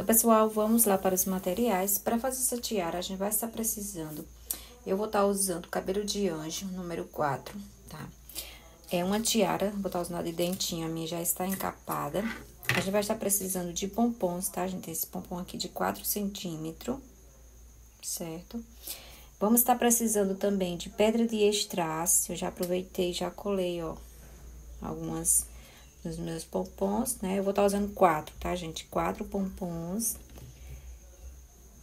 Então, pessoal, vamos lá para os materiais. Para fazer essa tiara, a gente vai estar precisando... Eu vou estar usando cabelo de anjo, número 4, tá? É uma tiara, vou estar usando a de dentinho, a minha já está encapada. A gente vai estar precisando de pompons, tá, gente? Esse pompom aqui de 4 centímetros, certo? Vamos estar precisando também de pedra de estrasse. Eu já aproveitei, já colei, ó, algumas dos meus pompons, né? Eu vou estar usando quatro, tá, gente? Quatro pompons.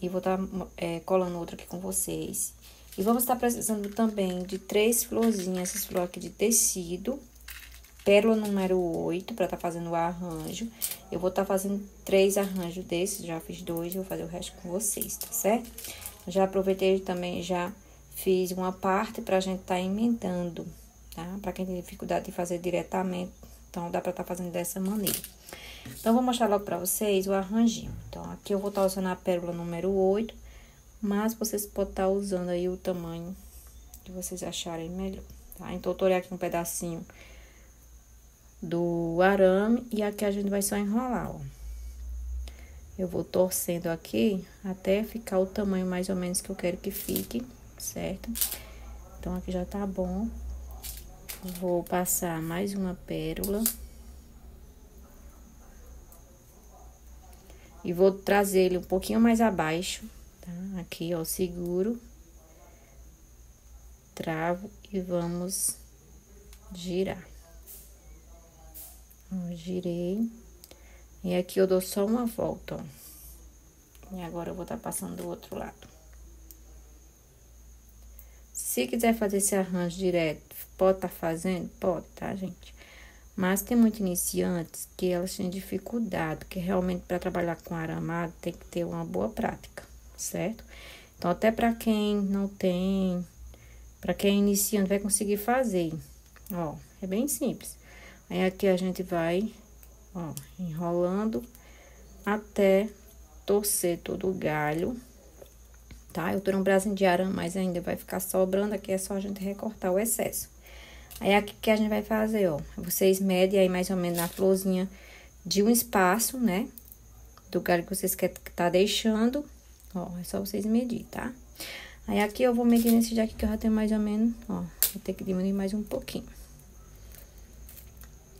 E vou estar é, colando outro aqui com vocês. E vamos estar precisando também de três florzinhas, essas flores aqui de tecido. Pérola número 8, para estar tá fazendo o arranjo. Eu vou estar tá fazendo três arranjos desses, já fiz dois, vou fazer o resto com vocês, tá certo? Já aproveitei também, já fiz uma parte pra gente tá emendando, tá? Pra quem tem dificuldade de fazer diretamente, então dá pra tá fazendo dessa maneira. Então, vou mostrar logo pra vocês o arranjinho. Então, aqui eu vou estar tá usando a pérola número 8, mas vocês podem estar tá usando aí o tamanho que vocês acharem melhor, tá? Então, eu torei aqui um pedacinho do arame e aqui a gente vai só enrolar, ó. Eu vou torcendo aqui até ficar o tamanho mais ou menos que eu quero que fique, certo? Então, aqui já tá bom. Vou passar mais uma pérola. E vou trazer ele um pouquinho mais abaixo, tá? Aqui, ó, seguro. Travo e vamos girar. Ó, girei. E aqui eu dou só uma volta, ó. E agora eu vou estar tá passando do outro lado. Se quiser fazer esse arranjo direto, pode estar tá fazendo? Pode, tá, gente? Mas tem muitos iniciantes que elas têm dificuldade, que realmente para trabalhar com aramado tem que ter uma boa prática, certo? Então, até para quem não tem, para quem é iniciante, vai conseguir fazer. Ó, é bem simples. Aí aqui a gente vai ó, enrolando até torcer todo o galho, tá? Eu tô um bracinho de arame, mas ainda vai ficar sobrando, aqui é só a gente recortar o excesso. Aí, aqui que a gente vai fazer, ó, vocês medem aí mais ou menos na florzinha de um espaço, né? Do galho que vocês querem tá deixando, ó, é só vocês medir, tá? Aí, aqui eu vou medir nesse daqui que eu já tenho mais ou menos, ó, vou ter que diminuir mais um pouquinho.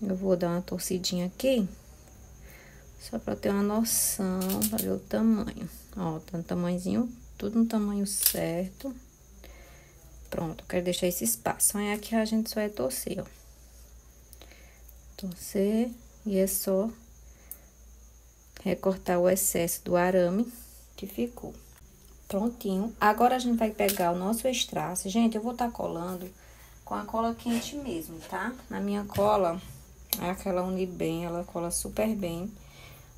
Eu vou dar uma torcidinha aqui. Só pra ter uma noção, pra ver o tamanho. Ó, tá no tamanhozinho, tudo no tamanho certo. Pronto, quero deixar esse espaço. Aí aqui a gente só é torcer, ó. Torcer e é só recortar o excesso do arame que ficou. Prontinho. Agora a gente vai pegar o nosso extraço. Gente, eu vou estar tá colando com a cola quente mesmo, tá? Na minha cola é aquela Unibem, ela cola super bem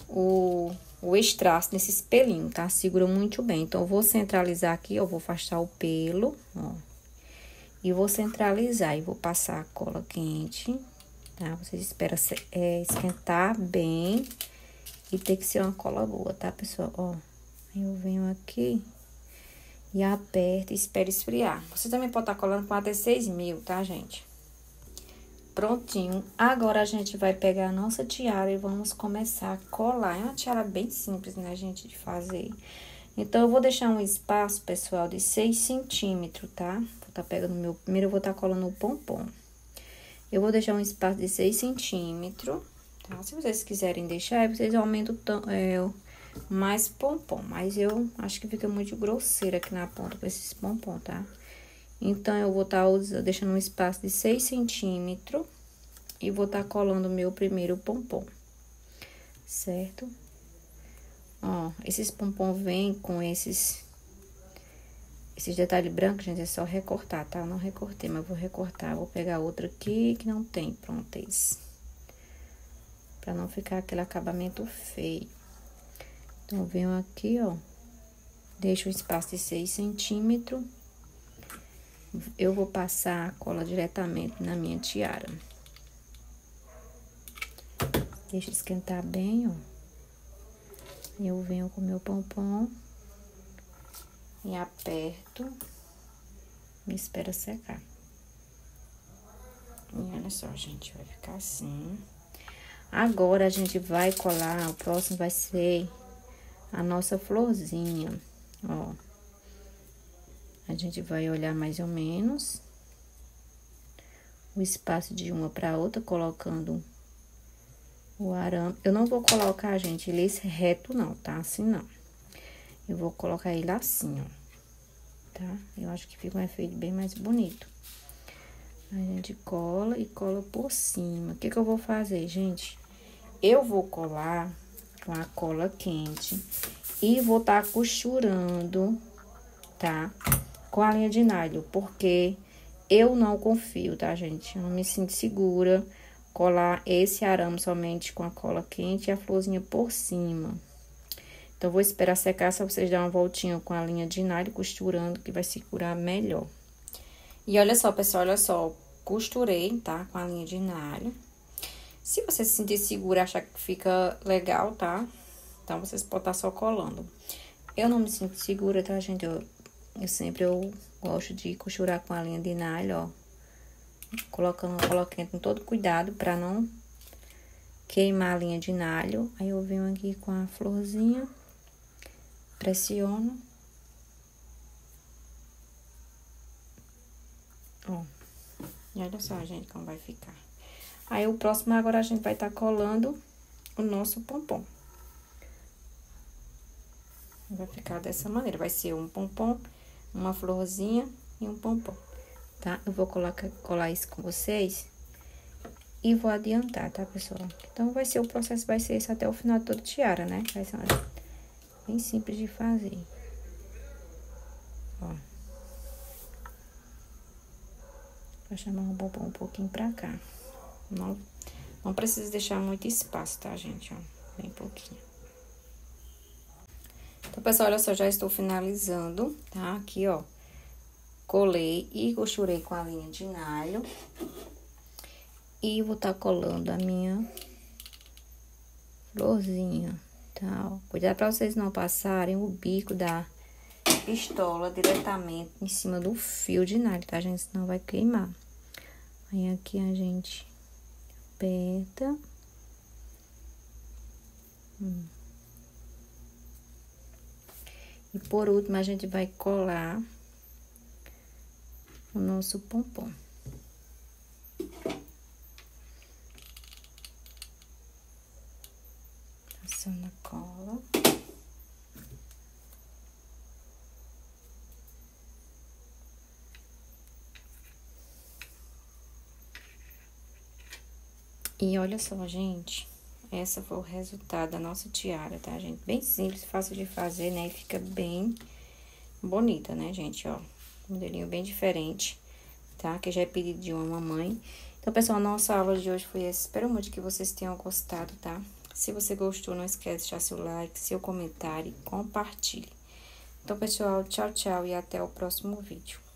o, o extraço nesse espelhinho, tá? Segura muito bem. Então, eu vou centralizar aqui, eu vou afastar o pelo, ó. E vou centralizar e vou passar a cola quente, tá? Vocês esperam é, esquentar bem e tem que ser uma cola boa, tá, pessoal? Ó, eu venho aqui e aperto e espero esfriar. Você também pode estar tá colando com até 6 mil, tá, gente? Prontinho. Agora, a gente vai pegar a nossa tiara e vamos começar a colar. É uma tiara bem simples, né, gente, de fazer. Então, eu vou deixar um espaço, pessoal, de 6 centímetros, tá? Vou tá pegando meu... Primeiro, eu vou tá colando o pompom. Eu vou deixar um espaço de 6 centímetros, tá? Se vocês quiserem deixar, vocês aumentam é, mais pompom. Mas eu acho que fica muito grosseiro aqui na ponta com esses pompom, tá? Então, eu vou estar tá deixando um espaço de 6 centímetros e vou estar tá colando o meu primeiro pompom, certo? Ó, esses pompom vêm com esses, esses detalhes brancos, gente, é só recortar, tá? Eu não recortei, mas vou recortar. Vou pegar outra aqui que não tem, pronto, é esse. Pra não ficar aquele acabamento feio. Então, venho aqui, ó, deixo um espaço de 6 centímetros eu vou passar a cola diretamente na minha tiara. Deixa esquentar bem, ó. Eu venho com meu pompom e aperto e espero secar. E olha só, gente, vai ficar assim. Agora, a gente vai colar, o próximo vai ser a nossa florzinha, ó. Gente vai olhar mais ou menos o espaço de uma para outra, colocando o arame. Eu não vou colocar, gente, ele reto não, tá? Assim não. Eu vou colocar ele assim, ó. Tá? Eu acho que fica um efeito bem mais bonito. A gente cola e cola por cima. O que que eu vou fazer, gente? Eu vou colar com a cola quente e vou tá costurando, tá? Com a linha de nylon, porque eu não confio, tá, gente? Eu não me sinto segura colar esse arame somente com a cola quente e a florzinha por cima. Então, vou esperar secar, só vocês dar uma voltinha com a linha de nylon costurando, que vai segurar melhor. E olha só, pessoal, olha só, costurei, tá? Com a linha de nylon. Se você se sentir segura, achar que fica legal, tá? Então, vocês podem estar só colando. Eu não me sinto segura, tá, gente? Eu, eu sempre eu gosto de costurar com a linha de nylon, ó colocando, coloquei com todo cuidado para não queimar a linha de nalho. Aí eu venho aqui com a florzinha, pressiono. Ó, e olha só, gente, como vai ficar. Aí, o próximo agora a gente vai estar tá colando o nosso pompom. Vai ficar dessa maneira, vai ser um pompom, uma florzinha e um pompom tá? Eu vou colocar, colar isso com vocês e vou adiantar, tá, pessoal? Então, vai ser, o processo vai ser esse até o final todo tiara, né? Vai ser bem simples de fazer. Ó. Vou chamar o bombom um pouquinho pra cá. Não, não precisa deixar muito espaço, tá, gente? Ó, bem pouquinho. Então, pessoal, olha só, já estou finalizando, tá? Aqui, ó colei e costurei com a linha de nylon. E vou estar tá colando a minha florzinha, tá? Cuidado para vocês não passarem o bico da pistola diretamente em cima do fio de nylon, tá, gente? Senão vai queimar. Aí aqui a gente aperta. Hum. E por último, a gente vai colar o nosso pompom. Passando a cola. E olha só, gente, essa foi o resultado da nossa tiara, tá, gente? Bem simples, fácil de fazer, né? E fica bem bonita, né, gente, ó modelinho bem diferente, tá? Que já é pedido de uma mamãe. Então, pessoal, nossa aula de hoje foi essa. Espero muito que vocês tenham gostado, tá? Se você gostou, não esquece de deixar seu like, seu comentário e compartilhe. Então, pessoal, tchau, tchau e até o próximo vídeo.